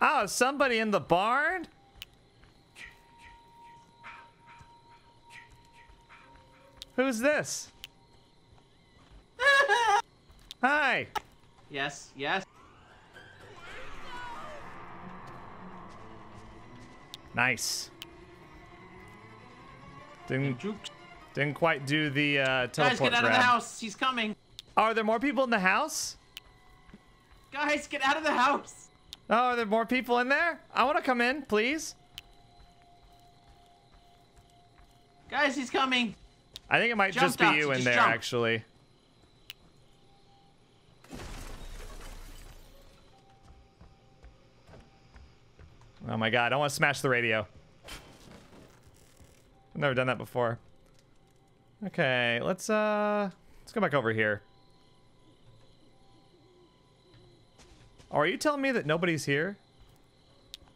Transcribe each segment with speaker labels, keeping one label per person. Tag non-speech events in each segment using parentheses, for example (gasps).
Speaker 1: Oh, somebody in the barn? Who's this? Hi.
Speaker 2: Yes, yes.
Speaker 1: Nice. Didn't didn't quite do the uh,
Speaker 2: Guys, get out
Speaker 1: grab.
Speaker 2: of the house. He's coming.
Speaker 1: Are there more people in the house?
Speaker 2: Guys, get out of the house.
Speaker 1: Oh, are there more people in there? I want to come in, please.
Speaker 2: Guys, he's coming.
Speaker 1: I think it might just be you in there,
Speaker 2: jump.
Speaker 1: actually. Oh my god, I want to smash the radio. I've never done that before. Okay, let's uh let's go back over here. Oh, are you telling me that nobody's here?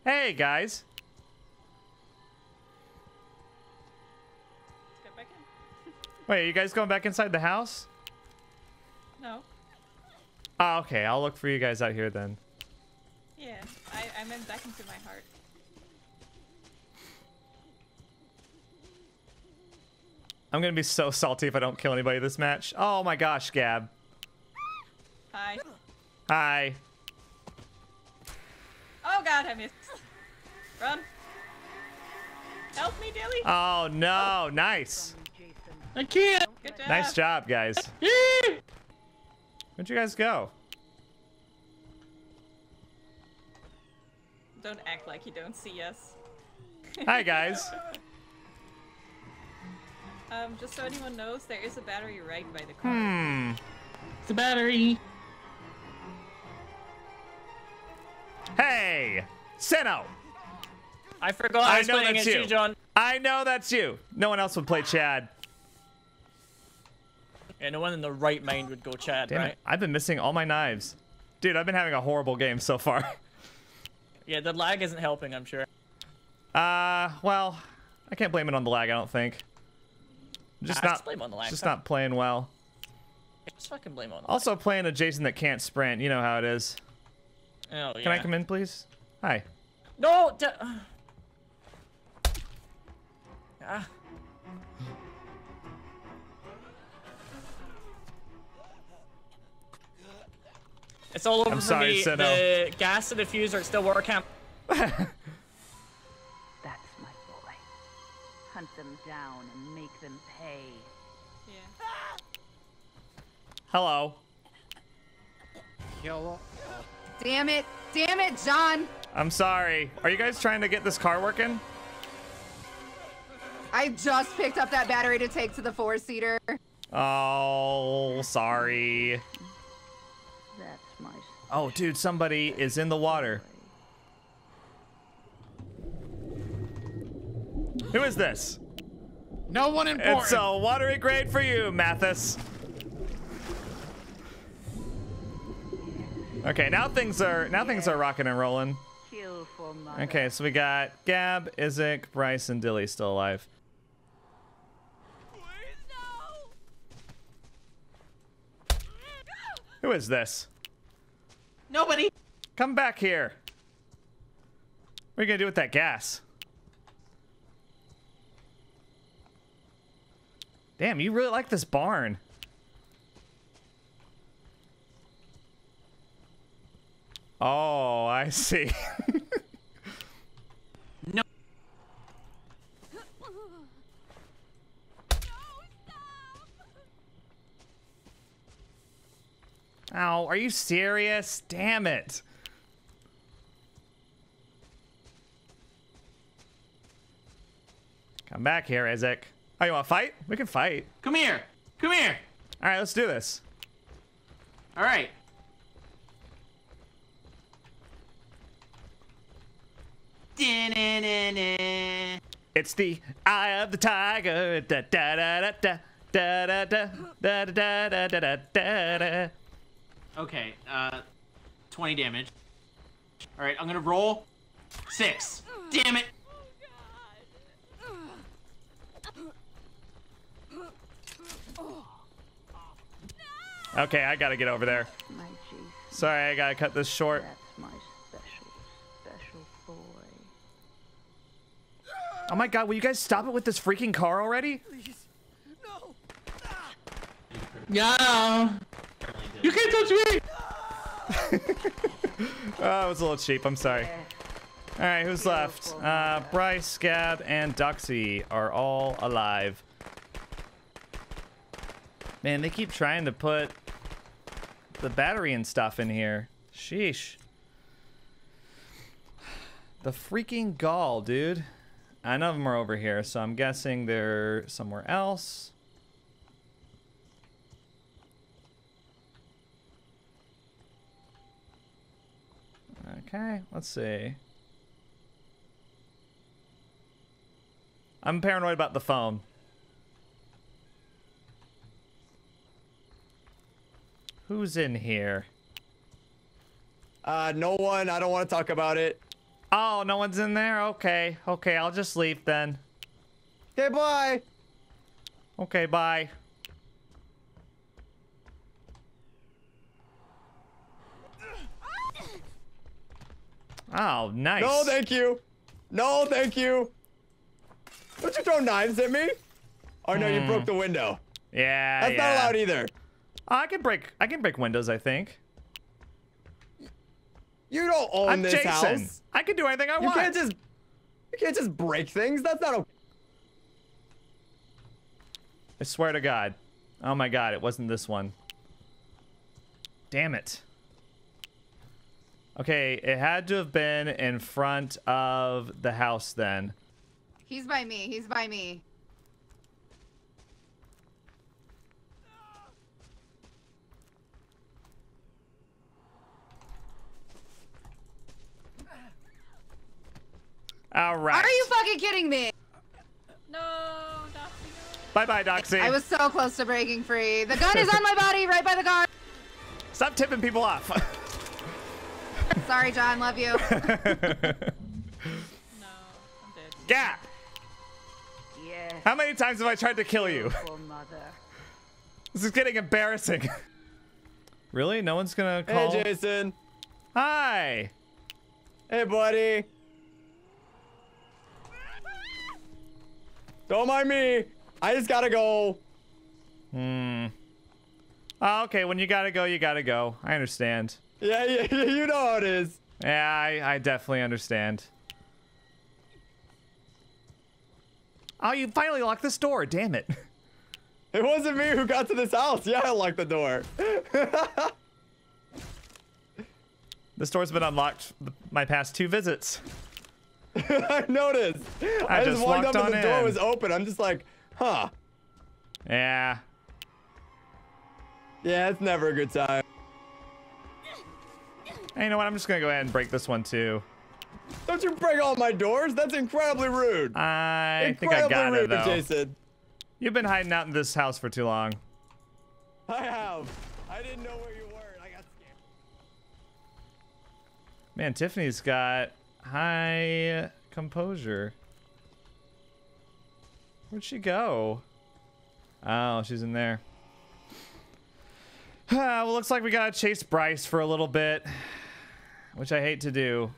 Speaker 1: Hey guys.
Speaker 3: Get back in. (laughs)
Speaker 1: Wait, are you guys going back inside the house?
Speaker 3: No.
Speaker 1: Oh, okay, I'll look for you guys out here then.
Speaker 3: Yeah, I, I went back into my heart.
Speaker 1: I'm gonna be so salty if I don't kill anybody this match. Oh my gosh, Gab.
Speaker 3: Hi.
Speaker 1: Hi.
Speaker 3: Oh god, I missed. Run. Help me, Dilly.
Speaker 1: Oh no, nice.
Speaker 2: I can't.
Speaker 3: Good job.
Speaker 1: Nice job, guys. Where'd you guys go?
Speaker 3: Don't act like you don't see us.
Speaker 1: Hi, guys. (laughs)
Speaker 3: Um, just so anyone knows, there is a battery right by the car.
Speaker 1: Hmm.
Speaker 2: It's a battery.
Speaker 1: Hey, Sinow.
Speaker 4: I forgot
Speaker 1: I
Speaker 4: I was
Speaker 1: know
Speaker 4: playing
Speaker 1: that's you.
Speaker 4: you, John.
Speaker 1: I know that's you. No one else would play Chad.
Speaker 4: Yeah, no one in the right mind would go Chad,
Speaker 1: Damn
Speaker 4: right?
Speaker 1: it. I've been missing all my knives. Dude, I've been having a horrible game so far. (laughs)
Speaker 4: Yeah, the lag isn't helping, I'm sure.
Speaker 1: Uh, well, I can't blame it on the lag, I don't think. I'm just
Speaker 4: Ah,
Speaker 1: not
Speaker 4: just blame on the lag,
Speaker 1: just
Speaker 4: son.
Speaker 1: not playing well.
Speaker 4: Just fucking blame on the
Speaker 1: Also playing a Jason that can't sprint. You know how it is.
Speaker 4: Lag. Oh,
Speaker 1: Can I come in, please? Hi.
Speaker 4: No! d- Ah. It's all over
Speaker 1: I'm
Speaker 4: for
Speaker 1: sorry,
Speaker 4: me.
Speaker 1: Sinow.
Speaker 4: The gas and diffuser still working. (laughs)
Speaker 5: That's my boy. Hunt them down and make them pay.
Speaker 3: Yeah.
Speaker 1: Hello. Hello.
Speaker 6: Damn it! Damn it, John!
Speaker 1: I'm sorry. Are you guys trying to get this car working?
Speaker 6: I just picked up that battery to take to the four seater.
Speaker 1: Oh, sorry.
Speaker 5: That's my
Speaker 1: Oh, dude, somebody is in the water. Who is this?
Speaker 2: No one important.
Speaker 1: It's a watery grade for you, Mathas. Okay, now things are now things are rocking and rolling.
Speaker 5: kill for mother.
Speaker 1: Okay, so we got Gab, Izik, Bryce, and Dilly still alive. Who is this?
Speaker 2: Nobody.
Speaker 1: Come back here. What are you gonna do with that gas? Damn, you really like this barn. Oh, I see. (laughs)
Speaker 2: No.
Speaker 1: Ow, are you serious? Damn it. Come back here, Izik. Oh, you want to fight? We can fight.
Speaker 2: Come here. Come here.
Speaker 1: All right, let's do this.
Speaker 2: All right.
Speaker 1: It's the eye of the tiger. Da da da da da da da da da da da da da da da.
Speaker 2: Okay, uh, 20 damage. All right, I'm gonna roll six. Damn it.
Speaker 1: Okay, I gotta get over there. Sorry, I gotta cut this short. Oh my god, will you guys stop it with this freaking car already? Please. No.
Speaker 7: Yeah. You can't touch me. (laughs)
Speaker 1: Oh, it was a little cheap. I'm sorry. All right, who's left? Uh, Bryce, Gab, and Doxy are all alive. Man, they keep trying to put the battery and stuff in here. Sheesh. The freaking gall, dude. None of them are over here, so I'm guessing they're somewhere else. Okay, let's see. I'm paranoid about the phone. Who's in here?
Speaker 8: Uh, no one. I don't want to talk about it.
Speaker 1: Oh, no one's in there? Okay, okay, I'll just leave then.
Speaker 8: Okay, bye.
Speaker 1: Okay, bye. Oh, nice.
Speaker 8: No, thank you. No, thank you. Don't you throw knives at me? Oh no, you hmm. broke the window.
Speaker 1: yeah,
Speaker 8: That's
Speaker 1: yeah.
Speaker 8: not allowed either.
Speaker 1: Oh, I can break. I can break windows. I think.
Speaker 8: You don't own
Speaker 1: I'm
Speaker 8: this
Speaker 1: Jason.
Speaker 8: house.
Speaker 1: I can do anything I
Speaker 8: You
Speaker 1: want.
Speaker 8: You can't just. You can't just break things. That's not okay.
Speaker 1: I swear to God. Oh my God, it wasn't this one. Damn it. Okay, it had to have been in front of the house then.
Speaker 6: He's by me. He's by me.
Speaker 1: All right.
Speaker 6: Are you fucking kidding me?
Speaker 3: No, Doxy,
Speaker 1: Bye bye, Doxy.
Speaker 6: I was so close to breaking free. The gun is on my (laughs) body, right by the car.
Speaker 1: Stop tipping people off. (laughs)
Speaker 6: Sorry, John. Love you.
Speaker 3: no. (laughs) No, I'm dead.
Speaker 1: yeah.
Speaker 5: Yes,
Speaker 1: How many times have I tried to kill you?
Speaker 5: poor mother.
Speaker 1: This is getting embarrassing. really? No one's gonna call?
Speaker 8: Hey, Jason.
Speaker 1: Hi.
Speaker 8: Hey, buddy. Don't mind me. I just gotta go.
Speaker 1: Hmm. Oh, okay, when you gotta go, you gotta go. I understand.
Speaker 8: Yeah, yeah, (laughs) you know how it is.
Speaker 1: Yeah, I, I definitely understand. Oh, you finally locked this door. Damn it. (laughs)
Speaker 8: It wasn't me who got to this house. Yeah, I locked the door. (laughs)
Speaker 1: This door's been unlocked my past two visits. (laughs)
Speaker 8: I noticed. I,
Speaker 1: just
Speaker 8: just walked
Speaker 1: walked
Speaker 8: up and the door
Speaker 1: in.
Speaker 8: was open. I'm just like, huh.
Speaker 1: Yeah.
Speaker 8: Yeah, it's never a good time.
Speaker 1: Hey, you know what? I'm just gonna go ahead and break this one too.
Speaker 8: Don't you break all my doors? That's incredibly rude.
Speaker 1: I think I
Speaker 8: incredibly
Speaker 1: got it
Speaker 8: rude,
Speaker 1: though.
Speaker 8: Jason.
Speaker 1: You've been hiding out in this house for too long.
Speaker 8: I have. I didn't know where you were. I got scared.
Speaker 1: Man, Tiffany's got high composure. Where'd she go? Oh, she's in there. (sighs) well, looks like we gotta chase Bryce for a little bit, which I hate to do.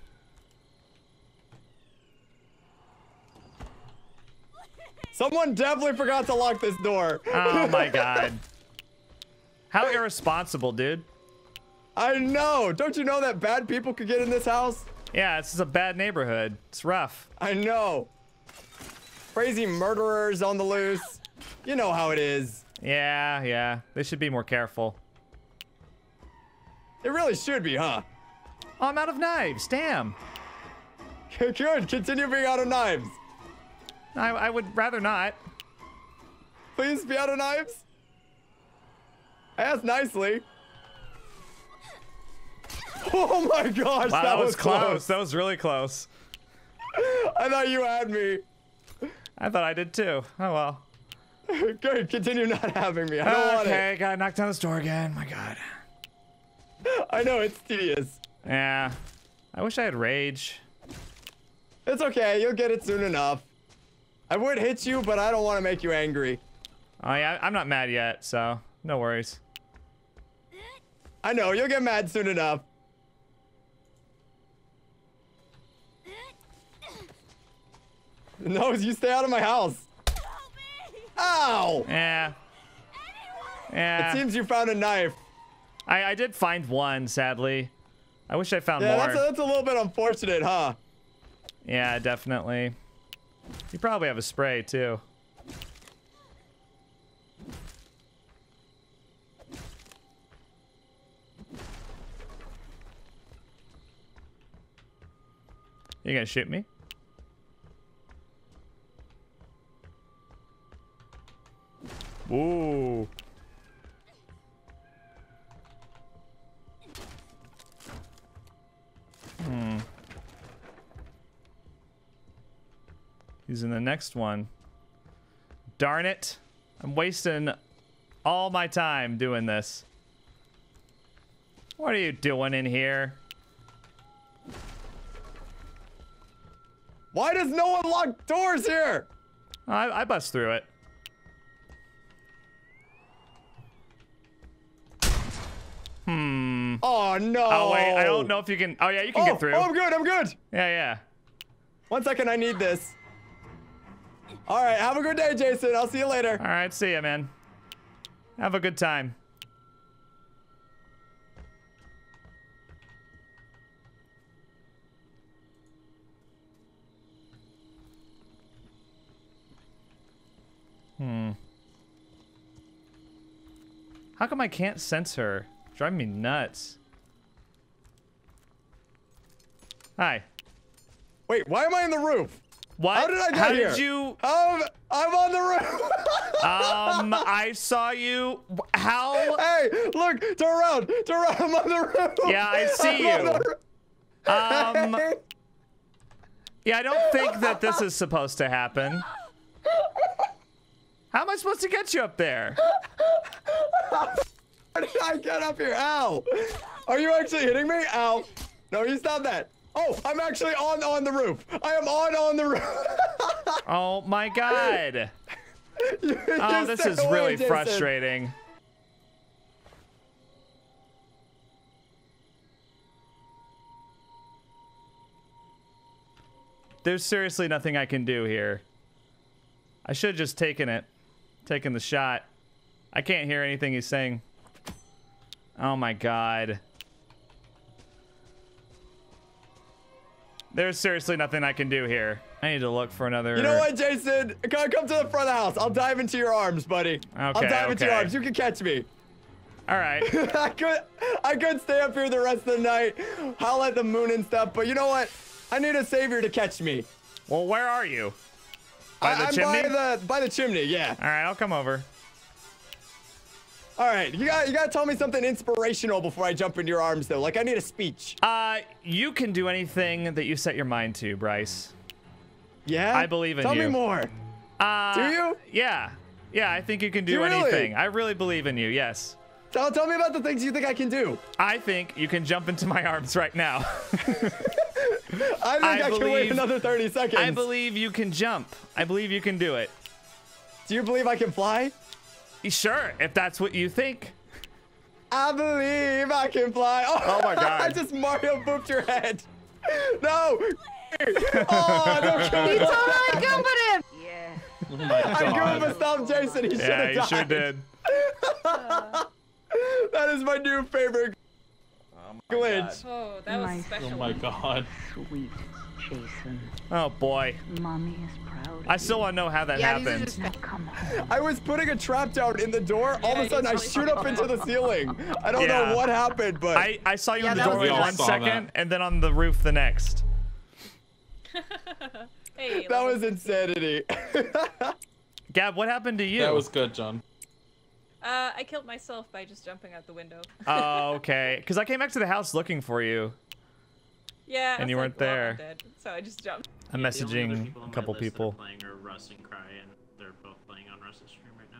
Speaker 8: Someone definitely forgot to lock this door.
Speaker 1: Oh my (laughs) god. How irresponsible, dude.
Speaker 8: I know. Don't you know that bad people could get in this house?
Speaker 1: Yeah, this is a bad neighborhood. It's rough.
Speaker 8: I know. Crazy murderers on the loose. You know how it is.
Speaker 1: Yeah, yeah. They should be more careful.
Speaker 8: It really should be, huh?
Speaker 1: Oh, I'm out of knives. Damn. (laughs)
Speaker 8: Good. Continue being out of knives.
Speaker 1: I, I would rather not.
Speaker 8: Please be out of knives. I asked nicely. Oh my gosh,
Speaker 1: Wow,
Speaker 8: that, was
Speaker 1: close.
Speaker 8: close.
Speaker 1: That was really close.
Speaker 8: I thought you had me.
Speaker 1: I thought I did too. Oh well. (laughs)
Speaker 8: Good. Continue not having me. I don't want
Speaker 1: okay, gotta knock down this door again. My god. (laughs)
Speaker 8: I know it's tedious.
Speaker 1: Yeah. I wish I had rage.
Speaker 8: It's okay. You'll get it soon enough. I would hit you, but I don't want to make you angry.
Speaker 1: Oh yeah, I'm not mad yet, so no worries.
Speaker 8: I know. You'll get mad soon enough. (laughs) No, you stay out of my house. Ow!
Speaker 1: Yeah.
Speaker 8: It
Speaker 1: Yeah.
Speaker 8: seems you found a knife.
Speaker 1: I, I did find one, sadly. I wish I found
Speaker 8: Yeah,
Speaker 1: more.
Speaker 8: that's that's a little bit unfortunate, huh?
Speaker 1: Yeah, definitely. You probably have a spray too. You gonna shoot me? Ooh. Hmm. He's in the next one. Darn it. I'm wasting all my time doing this. What are you doing in here?
Speaker 8: Why does no one lock doors here?
Speaker 1: I, I bust through it.
Speaker 8: Oh no!
Speaker 1: Oh, wait. I don't know if you can. Oh, yeah, you can
Speaker 8: Oh,
Speaker 1: get through.
Speaker 8: oh, I'm good. I'm good.
Speaker 1: Yeah, yeah.
Speaker 8: One second, I need this. All right, have a good day, Jason. I'll see you later.
Speaker 1: All right, see ya, man. Have a good time. Hmm. How come I can't sense her? Driving me nuts. Hi.
Speaker 8: Wait, why am I in the roof?
Speaker 1: What?
Speaker 8: How did I get
Speaker 1: How
Speaker 8: here?
Speaker 1: did you?
Speaker 8: Um, I'm on the roof. (laughs)
Speaker 1: Um, I saw you. How?
Speaker 8: hey, look, turn around, turn around. I'm on the roof.
Speaker 1: Yeah, I see
Speaker 8: I'm on
Speaker 1: you.
Speaker 8: the roof.
Speaker 1: Um,
Speaker 8: Hey.
Speaker 1: yeah, I don't think that this is supposed to happen. How am I supposed to get you up there?
Speaker 8: How did I get up here? Ow! Are you actually hitting me? Ow! No, you stop that. Oh, I'm actually on on the roof. I am on on the roof. (laughs)
Speaker 1: Oh my god. Oh, this is really
Speaker 8: Jason.
Speaker 1: frustrating. There's seriously nothing I can do here. I should have just taken it. Taken the shot. I can't hear anything he's saying. Oh my god. There's seriously nothing I can do here. I need to look for another.
Speaker 8: You know what, Jason? Come, come to the front of the house. I'll dive into your arms, buddy. Okay, I'll
Speaker 1: Okay,
Speaker 8: dive into your arms. You can catch me.
Speaker 1: All right. (laughs)
Speaker 8: I could, I could stay up here the rest of the night, howl at the moon and stuff. But you know what? I need a savior to catch me.
Speaker 1: Well, where are you? By the
Speaker 8: I, am
Speaker 1: chimney?
Speaker 8: by the by the chimney. Yeah.
Speaker 1: All right, I'll come over.
Speaker 8: All right. You got you got to tell me something inspirational before I jump into your arms, though. Like I need a speech.
Speaker 1: Uh, you can do anything that you set your mind to, Bryce.
Speaker 8: Yeah.
Speaker 1: I believe in
Speaker 8: tell
Speaker 1: you.
Speaker 8: Tell me more.
Speaker 1: Uh,
Speaker 8: Do you?
Speaker 1: Yeah. Yeah, I think you can do
Speaker 8: You really?
Speaker 1: anything. I really believe in you, yes.
Speaker 8: Tell, tell me about the things you think I can do.
Speaker 1: I think you can jump into my arms right now. (laughs)
Speaker 8: I think I,
Speaker 1: I
Speaker 8: can wait
Speaker 1: believe-
Speaker 8: another 30 seconds.
Speaker 1: I believe you can jump. I believe you can do it.
Speaker 8: Do you believe I can fly?
Speaker 1: Sure, if that's what you think.
Speaker 8: I believe I can fly. Oh,
Speaker 1: Oh my (laughs) God.
Speaker 8: I just Mario booped your head. No. (laughs) oh, don't kill
Speaker 6: He
Speaker 8: me.
Speaker 6: totally goombed him.
Speaker 5: Yeah. (laughs)
Speaker 7: Oh my
Speaker 8: I
Speaker 7: god.
Speaker 8: Goomba stopped Jason. He should
Speaker 1: Yeah,
Speaker 8: have
Speaker 1: you sure
Speaker 8: died.
Speaker 1: did.
Speaker 8: That is my new favorite oh glitch.
Speaker 3: Oh, that was
Speaker 5: Nice.
Speaker 3: special.
Speaker 7: Oh my god.
Speaker 5: Sweet Jason.
Speaker 1: Oh boy.
Speaker 5: Mommy is proud.
Speaker 1: I still want to know how that
Speaker 6: Yeah,
Speaker 1: happened.
Speaker 6: just
Speaker 5: come home.
Speaker 8: I was putting a trap down in the door. All of a sudden, I shoot up into the (laughs) ceiling. I don't
Speaker 1: Yeah.
Speaker 8: know what happened, but
Speaker 1: I, I saw you
Speaker 6: Yeah,
Speaker 1: in the
Speaker 6: that was
Speaker 1: doorway
Speaker 7: We all
Speaker 1: one
Speaker 7: saw
Speaker 1: second,
Speaker 7: that.
Speaker 1: and then on the roof the next. (laughs)
Speaker 3: Hey,
Speaker 8: that was insanity. (laughs)
Speaker 1: Gab, what happened to you?
Speaker 7: That was good, John.
Speaker 3: Uh, I killed myself by just jumping out the window.
Speaker 1: Oh, okay. Because I came back to the house looking for you.
Speaker 3: Yeah.
Speaker 1: And you weren't
Speaker 3: like,
Speaker 1: there.
Speaker 3: I'm dead, so I just jumped.
Speaker 1: I'm
Speaker 2: Yeah, the only other
Speaker 1: messaging
Speaker 2: people on
Speaker 1: a
Speaker 2: my
Speaker 1: couple
Speaker 2: list that are
Speaker 1: people.
Speaker 2: playing are Russ and Cry, and they're both playing on Russ's stream right now.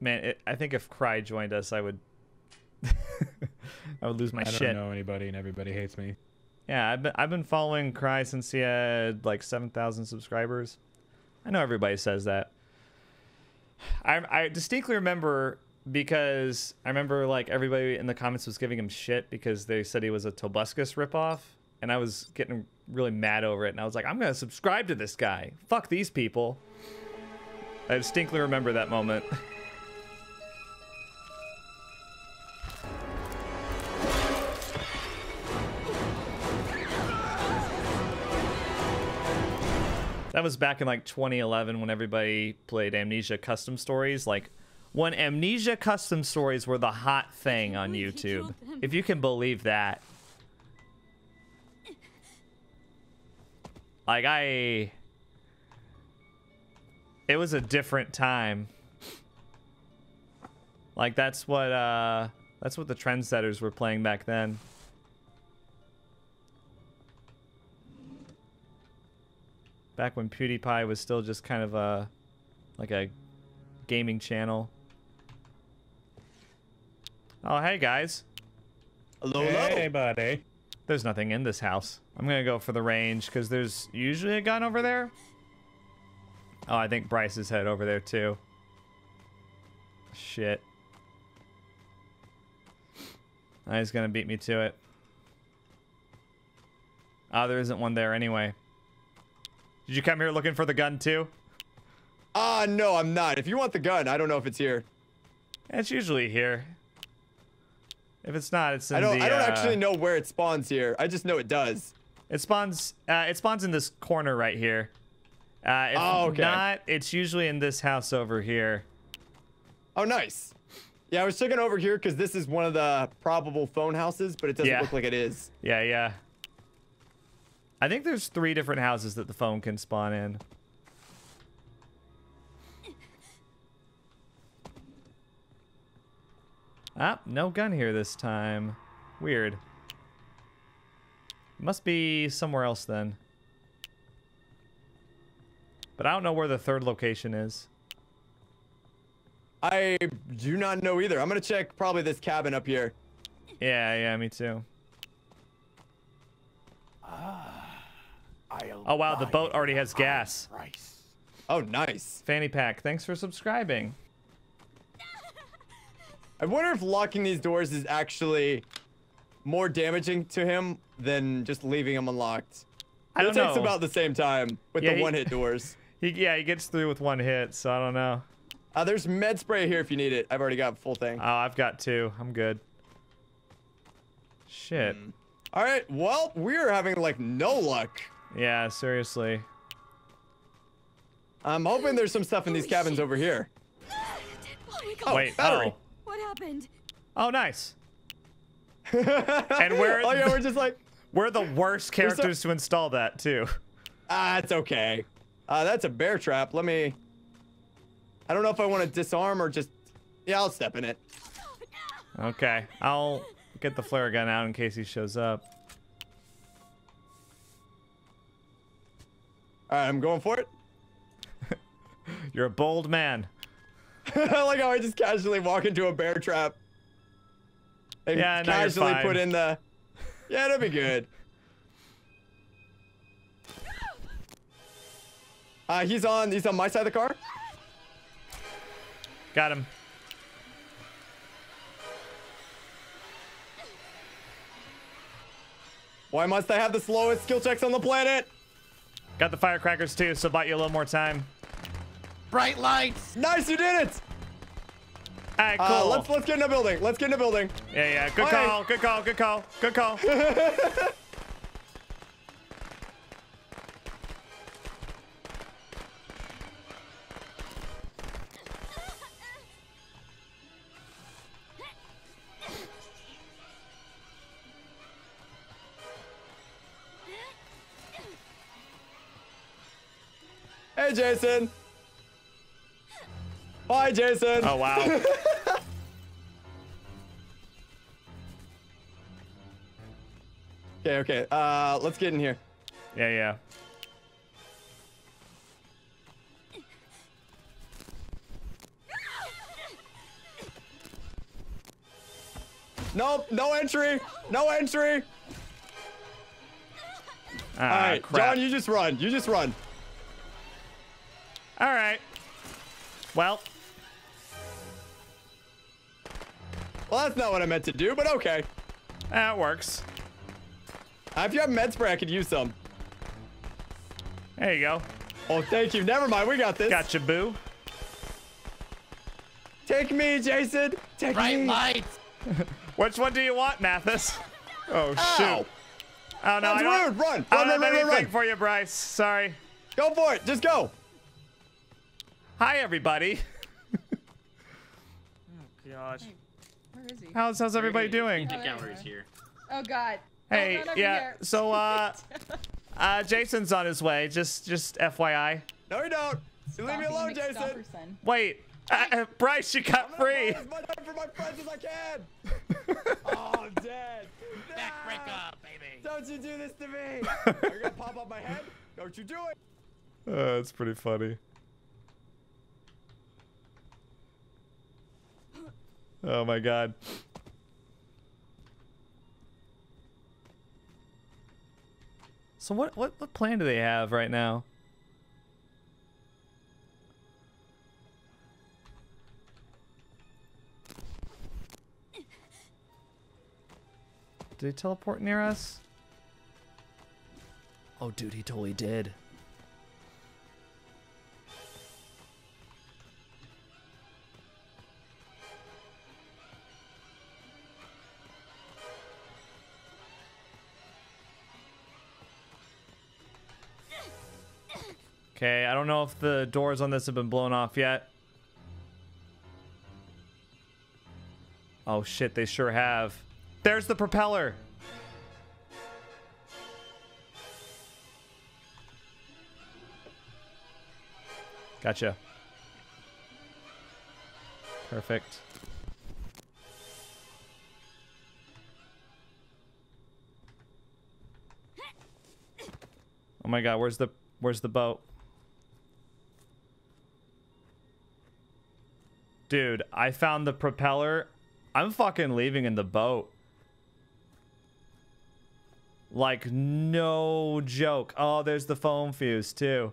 Speaker 1: Man, it, I think if Cry joined us, I would, (laughs) I would lose my
Speaker 9: I don't know anybody, and everybody hates me.
Speaker 1: Yeah, I've been I've been following Cry since he had like seven thousand subscribers. I know everybody says that. I I distinctly remember because I remember like everybody in the comments was giving him shit because they said he was a Tobuscus ripoff, and I was getting really mad over it. And I was like, I'm gonna subscribe to this guy. Fuck these people. I distinctly remember that moment. (laughs) That was back in like 2011 when everybody played Amnesia Custom Stories. Like, when Amnesia Custom Stories were the hot thing on YouTube. If you can believe that. Like, I. It was a different time. Like, that's what, uh. That's what the trendsetters were playing back then. back when PewDiePie was still just kind of a like a gaming channel. Oh, hey guys.
Speaker 8: Hello,
Speaker 7: Hey, buddy.
Speaker 1: There's nothing in this house. I'm gonna go for the range because there's usually a gun over there. Oh, I think Bryce is head over there too. Shit. Oh, he's gonna beat me to it. Oh, there isn't one there anyway. Did you come here looking for the gun too?
Speaker 8: Ah, no, I'm not. If you want the gun, I don't know if it's here.
Speaker 1: It's usually here. If it's not, it's in
Speaker 8: I don't.
Speaker 1: the.
Speaker 8: I don't
Speaker 1: uh,
Speaker 8: actually know where it spawns here. I just know it does.
Speaker 1: It spawns. Uh, it spawns in this corner right here. Uh, if
Speaker 8: Oh, okay.
Speaker 1: not, it's usually in this house over here.
Speaker 8: Oh, nice. Yeah, I was checking over here because this is one of the probable phone houses, but it doesn't
Speaker 1: Yeah.
Speaker 8: look like it is.
Speaker 1: Yeah, yeah. I think there's three different houses that the phone can spawn in. Ah, no gun here this time. Weird. Must be somewhere else then. But I don't know where the third location is.
Speaker 8: I do not know either. I'm gonna check probably this cabin up here.
Speaker 1: Yeah, yeah, me too.
Speaker 9: I'll
Speaker 1: Oh wow, the boat already has gas.
Speaker 9: Price.
Speaker 8: Oh, nice.
Speaker 1: Fanny Pack, thanks for subscribing.
Speaker 8: I wonder if locking these doors is actually more damaging to him than just leaving them unlocked.
Speaker 1: I don't
Speaker 8: it takes
Speaker 1: know.
Speaker 8: about the same time with
Speaker 1: Yeah,
Speaker 8: the one-hit doors. (laughs)
Speaker 1: He, yeah, he gets through with one hit, so I don't know.
Speaker 8: Uh, there's med spray here if you need it. I've already got full thing.
Speaker 1: Oh, I've got two. I'm good. Shit.
Speaker 8: Hmm. All right. Well, we're having like no luck.
Speaker 1: Yeah, seriously.
Speaker 8: I'm hoping there's some stuff in these cabins over here. (gasps)
Speaker 3: Oh my god.
Speaker 8: Oh,
Speaker 1: Wait,
Speaker 8: battery.
Speaker 3: What happened?
Speaker 1: oh. Nice. (laughs) and we're
Speaker 8: oh yeah, we're just like,
Speaker 1: we're the worst characters to install that too.
Speaker 8: ah, it's okay. Uh, that's a bear trap. Let me. I don't know if I want to disarm or just. Yeah, I'll step in it.
Speaker 1: Okay, I'll get the flare gun out in case he shows up.
Speaker 8: All right, I'm going for it. (laughs)
Speaker 1: You're a bold man. (laughs)
Speaker 8: I like how I just casually walk into a bear trap. And
Speaker 1: Yeah,
Speaker 8: casually put in the. Yeah, that'd be good. Uh, he's on. He's on my side of the car.
Speaker 1: Got him.
Speaker 8: Why must I have the slowest skill checks on the planet?
Speaker 1: Got the firecrackers too, so bought you a little more time.
Speaker 9: Bright lights.
Speaker 8: Nice, you did it.
Speaker 1: All right, cool.
Speaker 8: Uh, let's let's get in a building. Let's get in a building.
Speaker 1: yeah, yeah. Good
Speaker 8: Okay.
Speaker 1: call. Good call. Good call. Good call. (laughs)
Speaker 8: Hey, Jason. Bye, Jason.
Speaker 1: oh wow. (laughs)
Speaker 8: Okay, okay. Uh, let's get in here.
Speaker 1: Yeah, yeah.
Speaker 8: Nope, no entry. No entry.
Speaker 1: Ah,
Speaker 8: All right,
Speaker 1: crap.
Speaker 8: John, you just run. You just run.
Speaker 1: All right. Well,
Speaker 8: Well, that's not what I meant to do, but okay.
Speaker 1: That works.
Speaker 8: Uh, if you have med spray, I could use some.
Speaker 1: There you go.
Speaker 8: Oh, thank you. Never mind. We got this.
Speaker 1: Gotcha, boo.
Speaker 8: Take me, Jason. Take
Speaker 9: Bright
Speaker 8: me.
Speaker 9: lights. (laughs)
Speaker 1: Which one do you want, Mathas? (laughs) Oh,
Speaker 8: Ow.
Speaker 1: shoot. Oh, no,
Speaker 8: That's
Speaker 1: I don't,
Speaker 8: rude. Run.
Speaker 1: I
Speaker 8: Run,
Speaker 1: don't
Speaker 8: run,
Speaker 1: have
Speaker 8: run, run,
Speaker 1: anything
Speaker 8: run.
Speaker 1: for you, Bryce. Sorry.
Speaker 8: Go for it. Just go.
Speaker 1: Hi, everybody. (laughs)
Speaker 4: Gosh.
Speaker 6: Where is he?
Speaker 1: How's, how's everybody doing?
Speaker 2: The
Speaker 6: Oh,
Speaker 2: gallery's here.
Speaker 6: Oh God.
Speaker 1: Hey,
Speaker 6: no, not
Speaker 1: yeah.
Speaker 6: here.
Speaker 1: So, uh, (laughs) uh, Jason's on his way. Just, just FYI.
Speaker 8: No, you don't. You leave me alone, Jason.
Speaker 1: Wait, uh, uh, Bryce, you got
Speaker 8: I'm gonna
Speaker 1: free.
Speaker 8: blow as much time for my friends as I can. (laughs) oh, I'm dead.
Speaker 9: Back break up, baby.
Speaker 8: Don't you do this to me. (laughs) Are you gonna pop up my head? Don't you do it.
Speaker 1: Uh, that's pretty funny. Oh my god. So what what what plan do they have right now? Did he teleport near us? Oh dude, he totally did. Okay, I don't know if the doors on this have been blown off yet. Oh shit, they sure have. There's the propeller. Gotcha. Perfect. Oh my god, where's the where's the boat? Dude, I found the propeller. I'm fucking leaving in the boat. Like no joke. Oh, there's the foam fuse too.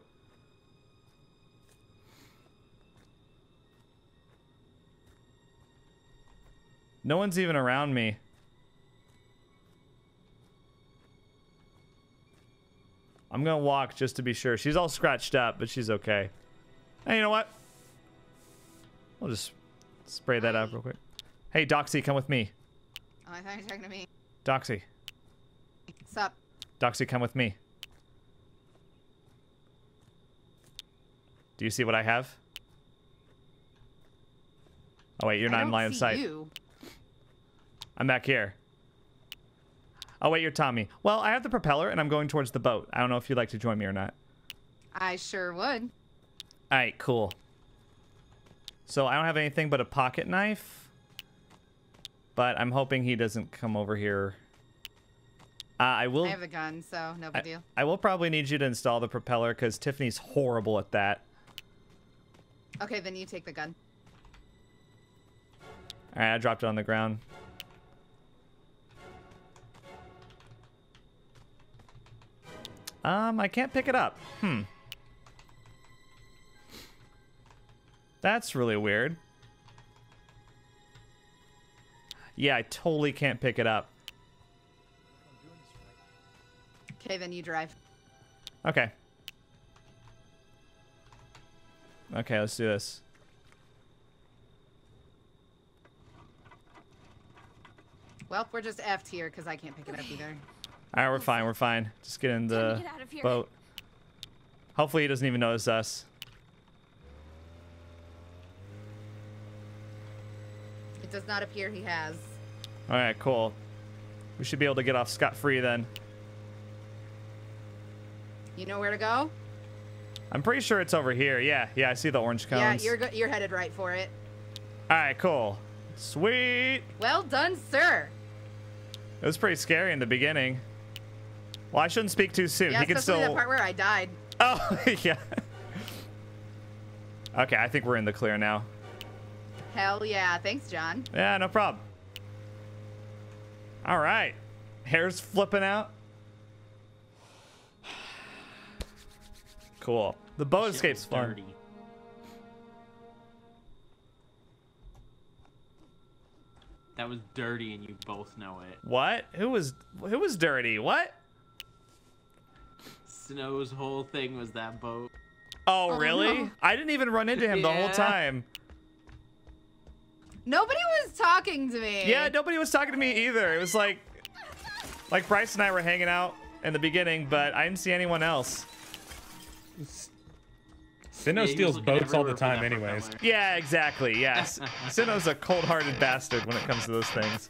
Speaker 1: No one's even around me. I'm gonna walk just to be sure. She's all scratched up, but she's okay. Hey, you know what? I'll just spray that up real quick. Hey, Doxy, come with me.
Speaker 6: Oh, I thought you were talking to me.
Speaker 1: Doxy,
Speaker 6: What's up?
Speaker 1: Doxy, come with me. Do you see what I have? Oh wait, you're not in line of
Speaker 6: see
Speaker 1: sight.
Speaker 6: You.
Speaker 1: I'm back here. Oh wait, you're Tommy. Well, I have the propeller and I'm going towards the boat. I don't know if you'd like to join me or not.
Speaker 6: I sure would.
Speaker 1: All right, cool. So I don't have anything but a pocket knife. But I'm hoping he doesn't come over here. Uh, I will.
Speaker 6: I have the gun, so no
Speaker 1: I,
Speaker 6: big deal.
Speaker 1: I will probably need you to install the propeller because Tiffany's horrible at that.
Speaker 6: Okay, then you take the gun.
Speaker 1: All right, I dropped it on the ground. Um, I can't pick it up. Hmm. That's really weird. Yeah, I totally can't pick it up.
Speaker 6: Okay, then you drive.
Speaker 1: Okay. Okay, let's do this.
Speaker 6: Well, we're just effed here because I can't pick it up either.
Speaker 1: All right, we're fine. We're fine. Just get in the
Speaker 3: get out of here.
Speaker 1: boat. Hopefully, he doesn't even notice us.
Speaker 6: It does not appear he has.
Speaker 1: All right, cool. We should be able to get off scot free then.
Speaker 6: You know where to go?
Speaker 1: I'm pretty sure it's over here. Yeah, yeah, I see the orange cones.
Speaker 6: Yeah, you're you're headed right for it.
Speaker 1: All right, cool. Sweet.
Speaker 6: Well done, sir.
Speaker 1: It was pretty scary in the beginning. Well, I shouldn't speak too soon.
Speaker 6: Yeah,
Speaker 1: he can still.
Speaker 6: that part where I died.
Speaker 1: Oh, (laughs) yeah. Okay, I think we're in the clear now.
Speaker 6: Hell yeah. Thanks, John.
Speaker 1: Yeah, no problem. All right. Hair's flipping out. Cool. The boat
Speaker 2: Shit
Speaker 1: escape's
Speaker 2: was
Speaker 1: fun.
Speaker 2: dirty. That was dirty, and you both know it.
Speaker 1: What? Who was who was dirty? What?
Speaker 2: Snow's whole thing was that boat.
Speaker 1: Oh,
Speaker 6: Oh,
Speaker 1: really?
Speaker 6: no.
Speaker 1: I didn't even run into him the whole time.
Speaker 6: Nobody was talking to me.
Speaker 1: Yeah, nobody was talking to me either. It was like like Bryce and I were hanging out in the beginning, but I didn't see anyone else.
Speaker 10: Sinow
Speaker 2: Yeah,
Speaker 10: steals boats all the time anyways.
Speaker 1: Yeah, exactly. Yes. (laughs) Sinow's a cold-hearted bastard when it comes to those things.